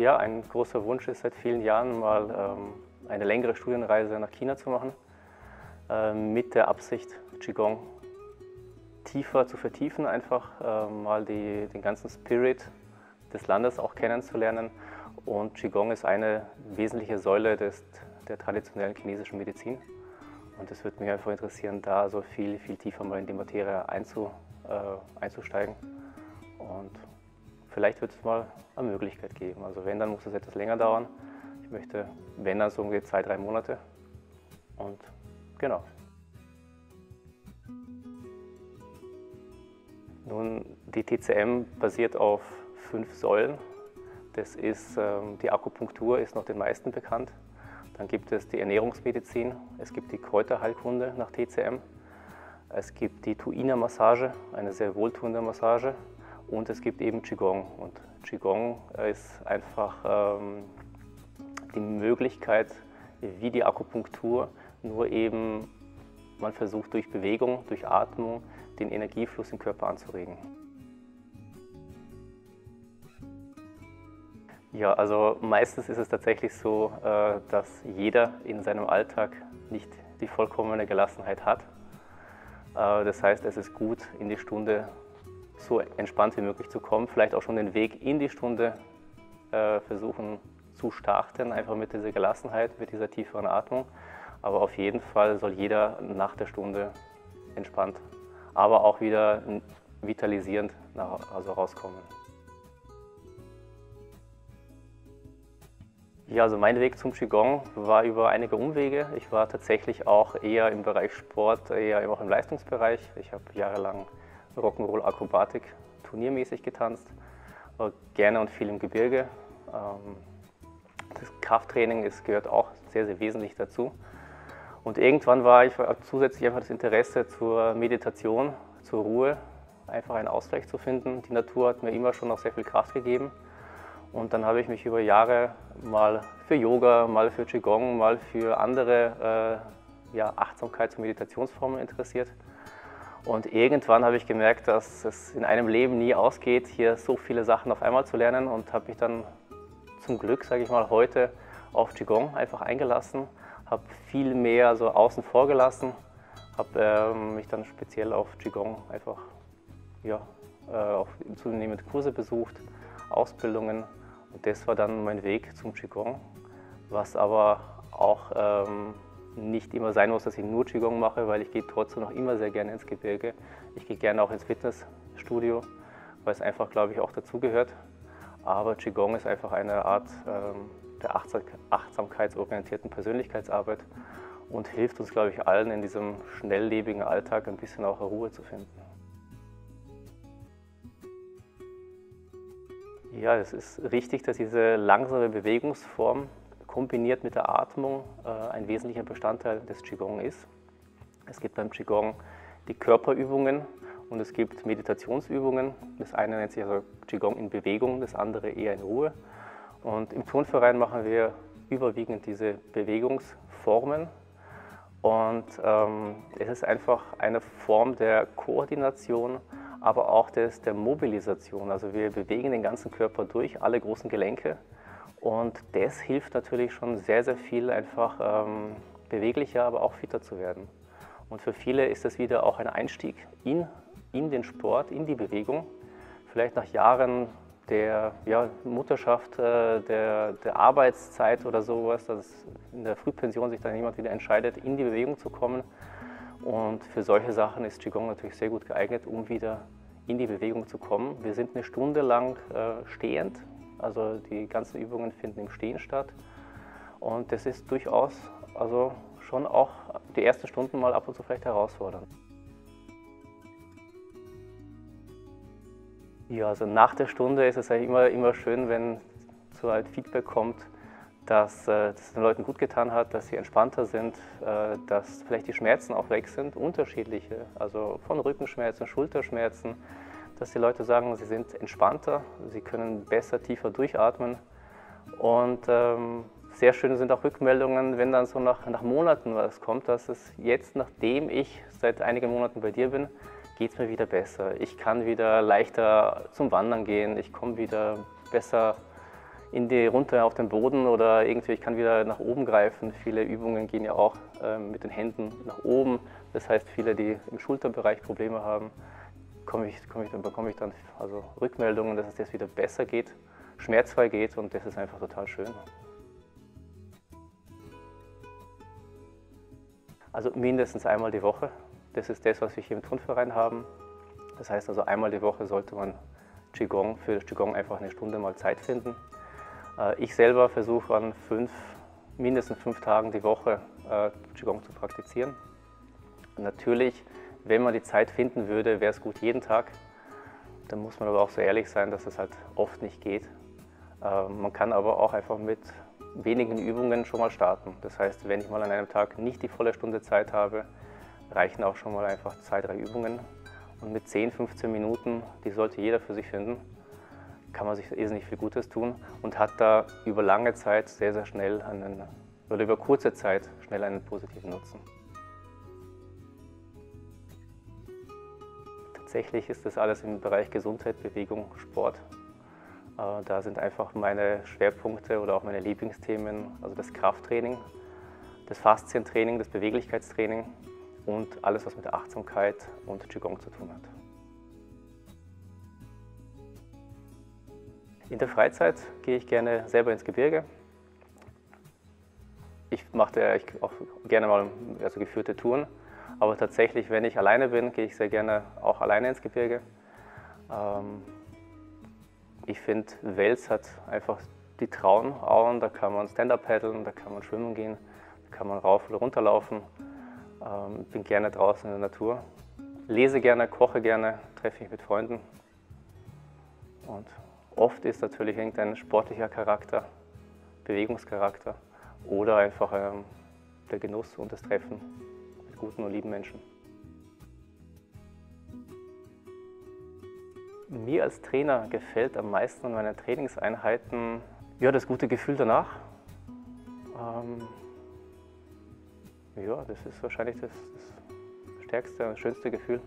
Ja, ein großer Wunsch ist seit vielen Jahren mal ähm, eine längere Studienreise nach China zu machen, äh, mit der Absicht, Qigong tiefer zu vertiefen, einfach äh, mal die, den ganzen Spirit des Landes auch kennenzulernen. Und Qigong ist eine wesentliche Säule des, der traditionellen chinesischen Medizin. Und es würde mich einfach interessieren, da so viel, viel tiefer mal in die Materie einzu, äh, einzusteigen. Und vielleicht wird es mal eine Möglichkeit geben. Also wenn, dann muss es etwas länger dauern. Ich möchte, wenn, dann so ungefähr zwei, drei Monate. Und genau. Nun, die TCM basiert auf fünf Säulen. Das ist, ähm, die Akupunktur ist noch den meisten bekannt. Dann gibt es die Ernährungsmedizin, es gibt die Kräuterheilkunde nach TCM, es gibt die Tuina-Massage, eine sehr wohltuende Massage und es gibt eben Qigong. Und Qigong ist einfach ähm, die Möglichkeit, wie die Akupunktur, nur eben man versucht durch Bewegung, durch Atmung den Energiefluss im Körper anzuregen. Ja, also meistens ist es tatsächlich so, äh, dass jeder in seinem Alltag nicht die vollkommene Gelassenheit hat. Äh, das heißt, es ist gut, in die Stunde so entspannt wie möglich zu kommen, vielleicht auch schon den Weg in die Stunde äh, versuchen zu starten, einfach mit dieser Gelassenheit, mit dieser tieferen Atmung. Aber auf jeden Fall soll jeder nach der Stunde entspannt, aber auch wieder vitalisierend nach, also rauskommen. Ja, also mein Weg zum Qigong war über einige Umwege. Ich war tatsächlich auch eher im Bereich Sport, eher auch im Leistungsbereich. Ich habe jahrelang Rock'n'Roll Akrobatik turniermäßig getanzt, gerne und viel im Gebirge. Ähm, das Krafttraining ist, gehört auch sehr, sehr wesentlich dazu. Und irgendwann war ich zusätzlich einfach das Interesse zur Meditation, zur Ruhe, einfach einen Ausgleich zu finden. Die Natur hat mir immer schon noch sehr viel Kraft gegeben. Und dann habe ich mich über Jahre mal für Yoga, mal für Qigong, mal für andere äh, ja, Achtsamkeits- und Meditationsformen interessiert. Und irgendwann habe ich gemerkt, dass es in einem Leben nie ausgeht, hier so viele Sachen auf einmal zu lernen und habe mich dann zum Glück, sage ich mal, heute auf Qigong einfach eingelassen, habe viel mehr so außen vor gelassen, habe ähm, mich dann speziell auf Qigong einfach ja, äh, auch zunehmend Kurse besucht, Ausbildungen. Und das war dann mein Weg zum Qigong, was aber auch ähm, nicht immer sein muss, dass ich nur Qigong mache, weil ich gehe trotzdem noch immer sehr gerne ins Gebirge. Ich gehe gerne auch ins Fitnessstudio, weil es einfach, glaube ich, auch dazugehört. Aber Qigong ist einfach eine Art ähm, der achtsamkeitsorientierten Persönlichkeitsarbeit und hilft uns, glaube ich, allen in diesem schnelllebigen Alltag ein bisschen auch Ruhe zu finden. Ja, es ist richtig, dass diese langsame Bewegungsform kombiniert mit der Atmung äh, ein wesentlicher Bestandteil des Qigong ist. Es gibt beim Qigong die Körperübungen und es gibt Meditationsübungen. Das eine nennt sich also Qigong in Bewegung, das andere eher in Ruhe. Und im Turnverein machen wir überwiegend diese Bewegungsformen. Und ähm, es ist einfach eine Form der Koordination aber auch des, der Mobilisation. Also wir bewegen den ganzen Körper durch, alle großen Gelenke. Und das hilft natürlich schon sehr, sehr viel, einfach ähm, beweglicher, aber auch fitter zu werden. Und für viele ist das wieder auch ein Einstieg in, in den Sport, in die Bewegung. Vielleicht nach Jahren der ja, Mutterschaft, äh, der, der Arbeitszeit oder sowas, dass in der Frühpension sich dann jemand wieder entscheidet, in die Bewegung zu kommen und für solche Sachen ist Qigong natürlich sehr gut geeignet, um wieder in die Bewegung zu kommen. Wir sind eine Stunde lang äh, stehend, also die ganzen Übungen finden im Stehen statt. Und das ist durchaus also schon auch die ersten Stunden mal ab und zu vielleicht herausfordernd. Ja, also nach der Stunde ist es eigentlich immer, immer schön, wenn so ein Feedback kommt, dass äh, es den Leuten gut getan hat, dass sie entspannter sind, äh, dass vielleicht die Schmerzen auch weg sind, unterschiedliche, also von Rückenschmerzen, Schulterschmerzen, dass die Leute sagen, sie sind entspannter, sie können besser, tiefer durchatmen. Und ähm, sehr schön sind auch Rückmeldungen, wenn dann so nach, nach Monaten was kommt, dass es jetzt, nachdem ich seit einigen Monaten bei dir bin, geht es mir wieder besser. Ich kann wieder leichter zum Wandern gehen, ich komme wieder besser in die runter auf den Boden oder irgendwie ich kann wieder nach oben greifen. Viele Übungen gehen ja auch äh, mit den Händen nach oben. Das heißt, viele, die im Schulterbereich Probleme haben, komme ich, komme ich, dann bekomme ich dann also Rückmeldungen, dass es jetzt wieder besser geht, schmerzfrei geht und das ist einfach total schön. Also mindestens einmal die Woche. Das ist das, was wir hier im Turnverein haben. Das heißt also einmal die Woche sollte man Qigong, für Qigong einfach eine Stunde mal Zeit finden. Äh, ich selber versuche an fünf, mindestens fünf Tagen die Woche äh, Qigong zu praktizieren. natürlich, wenn man die Zeit finden würde, wäre es gut jeden Tag. Dann muss man aber auch so ehrlich sein, dass es halt oft nicht geht. Äh, man kann aber auch einfach mit wenigen Übungen schon mal starten. Das heißt, wenn ich mal an einem Tag nicht die volle Stunde Zeit habe, reichen auch schon mal einfach zwei, drei Übungen. Und mit 10, 15 Minuten, die sollte jeder für sich finden, kann man sich irrsinnig viel Gutes tun und hat da über lange Zeit sehr, sehr schnell einen, oder über kurze Zeit schnell einen positiven Nutzen. Tatsächlich ist das alles im Bereich Gesundheit, Bewegung, Sport. Äh, da sind einfach meine Schwerpunkte oder auch meine Lieblingsthemen, also das Krafttraining, das Faszientraining, das Beweglichkeitstraining und alles, was mit Achtsamkeit und Qigong zu tun hat. In der Freizeit gehe ich gerne selber ins Gebirge. Ich mache auch gerne mal also geführte Touren, aber tatsächlich, wenn ich alleine bin, gehe ich sehr gerne auch alleine ins Gebirge. Ähm, ich finde, Wels hat einfach die Traunauen, da kann man Stand-Up paddeln, da kann man schwimmen gehen, da kann man rauf oder runter laufen. Ähm, bin gerne draußen in der Natur, lese gerne, koche gerne, treffe mich mit Freunden und Oft ist natürlich irgendein sportlicher Charakter, Bewegungscharakter oder einfach ähm, der Genuss und das Treffen guten und lieben Menschen. Mir als Trainer gefällt am meisten an meinen Trainingseinheiten ja, das gute Gefühl danach. Ähm, ja, das ist wahrscheinlich das, das stärkste und schönste Gefühl.